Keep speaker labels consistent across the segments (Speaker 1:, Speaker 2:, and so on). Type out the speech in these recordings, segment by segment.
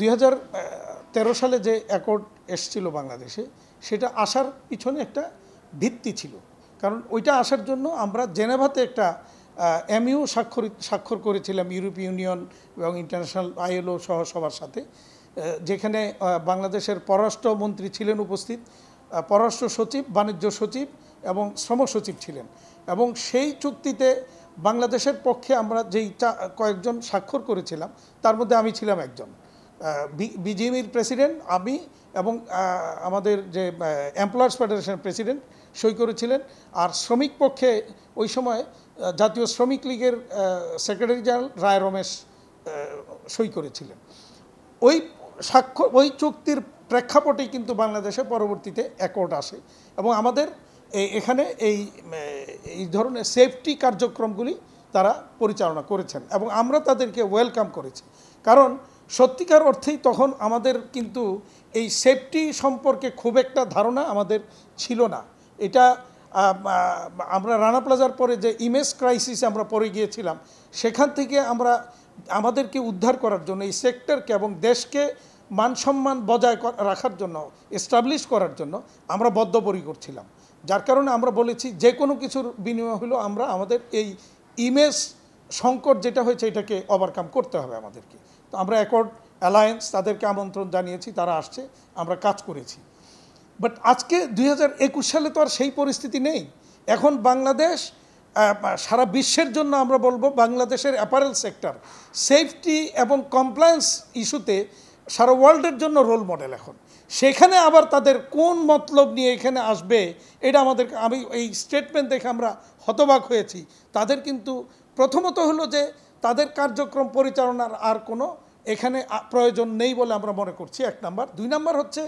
Speaker 1: দুই তেরো সালে যে অ্যাকর্ড এসছিল বাংলাদেশে, সেটা আসার পিছনে একটা ভিত্তি ছিল। কারণ ওইটা আসার জন্য আমরা জেনেভাতে একটা এমইউ স্বাক্ষর স্বাক্ষর করেছিলাম ইউরোপীয় ইউনিয়ন এবং ইন্টারন্যাশনাল আইএলও সহ সবার সাথে যেখানে বাংলাদেশের পররাষ্ট্রমন্ত্রী ছিলেন উপস্থিত পররাষ্ট্র সচিব, বাণিজ্য সচিব এবং শ্রম সচিব ছিলেন। এবং সেই চুক্তিতে বাংলাদেশের পক্ষে আমরা যেই কয়েকজন স্বাক্ষর করেছিলাম, তার মধ্যে আমি ছিলাম একজন। বিজিএমির প্রেসিডেন্ট আমি এবং আমাদের যে এমপ্লয়ার্স ফেডারেশনের প্রেসিডেন্ট সই করেছিলেন আর শ্রমিক পক্ষে ওই সময় জাতীয় শ্রমিক লীগের সেক্রেটারি জেনারেল রায় রমেশ সই করেছিলেন ওই স্বাক্ষর ওই চুক্তির প্রেক্ষাপটেই কিন্তু বাংলাদেশে পরবর্তীতে অ্যাকর্ড আসে এবং আমাদের এখানে এই এই ধরনের সেফটি কার্যক্রমগুলি তারা পরিচালনা করেছেন এবং আমরা তাদেরকে ওয়েলকাম করেছি। কারণ সত্যিকার অর্থেই তখন আমাদের কিন্তু এই সেফটি সম্পর্কে খুব একটা ধারণা আমাদের ছিল না। এটা আমরা রানা প্লাজার পরে যে ইমেজ ক্রাইসিসে আমরা পড়ে গিয়েছিলাম, সেখান থেকে আমরা, আমাদেরকে উদ্ধার করার জন্য, এই সেক্টরকে এবং দেশকে মান সম্মান বজায় রাখার জন্য এস্টাবলিশ করার জন্য আমরা বদ্ধপরিকর ছিলাম। যার কারণে আমরা বলেছি যে কোনো কিছুর বিনিময় হলো আমরা আমাদের এই ইমেজ সংকট যেটা হয়েছে, এটাকে ওভারকাম করতে হবে আমাদেরকে। তো আমরা অ্যাকর্ড অ্যালায়েন্স তাদেরকে আমন্ত্রণ জানিয়েছি, তারা আসছে, আমরা কাজ করেছি। বাট আজকে দুই হাজার একুশ সালে তো আর সেই পরিস্থিতি নেই। এখন বাংলাদেশ সারা বিশ্বের জন্য আমরা বলব বাংলাদেশের অ্যাপারেল সেক্টর সেফটি এবং কমপ্লায়েন্স ইস্যুতে সারা ওয়ার্ল্ডের জন্য রোল মডেল এখন। সেখানে আবার তাদের কোন মতলব নিয়ে এখানে আসবে, এটা আমাদের আমি এই স্টেটমেন্ট দেখে আমরা হতবাক হয়েছি। তাদের কিন্তু প্রথমত হলো যে তাদের কার্যক্রম পরিচালনার আর কোনো এখানে প্রয়োজন নেই বলে আমরা মনে করছি, এক নাম্বার। দুই নাম্বার হচ্ছে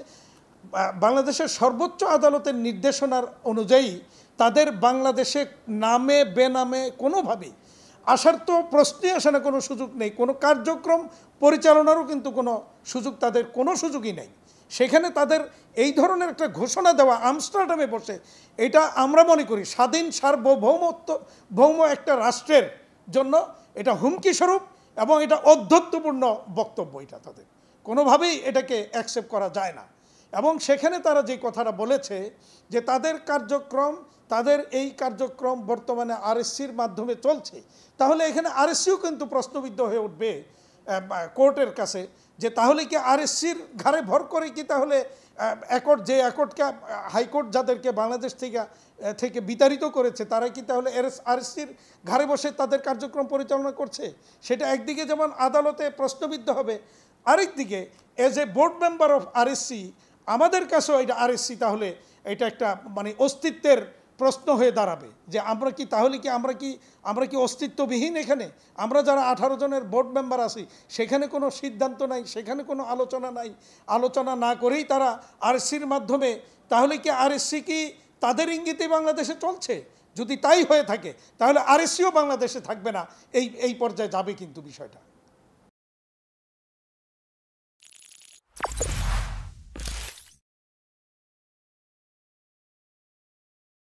Speaker 1: বাংলাদেশের সর্বোচ্চ আদালতের নির্দেশনার অনুযায়ী তাদের বাংলাদেশে নামে, বেনামে কোনোভাবেই আসার তো প্রশ্নই আসে না, কোনো সুযোগ নেই। কোনো কার্যক্রম পরিচালনারও কিন্তু কোনো সুযোগ, তাদের কোনো সুযোগই নেই। সেখানে তাদের এই ধরনের একটা ঘোষণা দেওয়া আমস্টারডামে বসে, এটা আমরা মনে করি স্বাধীন সার্বভৌমত্ব, ভৌম একটা রাষ্ট্রের জন্য এটা হুমকি স্বরূপ এবং এটা অধ্যত্বপূর্ণ বক্তব্য এটা তাদের। কোনোভাবেই এটাকে অ্যাকসেপ্ট করা যায় না। এবং সেখানে তারা যে কথাটা বলেছে যে তাদের কার্যক্রম, তাদের এই কার্যক্রম বর্তমানে আরএসসির মাধ্যমে চলছে, তাহলে এখানে আরএসসিও কিন্তু প্রশ্নবিদ্ধ হয়ে উঠবে কোর্টের কাছে যে তাহলে কি আরএসসির ঘাড়ে ভর করে কি তাহলে অ্যাকর্ড যে অ্যাকর্ডকে হাইকোর্ট যাদেরকে বাংলাদেশ থেকে থেকে বিতাড়িত করেছে, তারা কি তাহলে আরএসসির ঘাড়ে বসে তাদের কার্যক্রম পরিচালনা করছে? সেটা একদিকে যেমন আদালতে প্রশ্নবিদ্ধ হবে, আরেকদিকে as a board member of RSC আমাদের কাছেও এটা আরএসসি তাহলে এটা একটা মানে অস্তিত্বের প্রশ্ন হয়ে দাঁড়াবে যে, আমরা কি, তাহলে কি আমরা কি আমরা কি অস্তিত্ববিহীন এখানে? আমরা যারা আঠারো জনের বোর্ড মেম্বার আছি, সেখানে কোনো সিদ্ধান্ত নাই, সেখানে কোনো আলোচনা নাই, আলোচনা না করেই তারা আরএসসির মাধ্যমে, তাহলে কি আরএসসি কি তাদের ইঙ্গিতে বাংলাদেশে চলছে? যদি তাই হয়ে থাকে, তাহলে আরএসসিও বাংলাদেশে থাকবে না। এই এই পর্যায়ে যাবে কিন্তু বিষয়টা।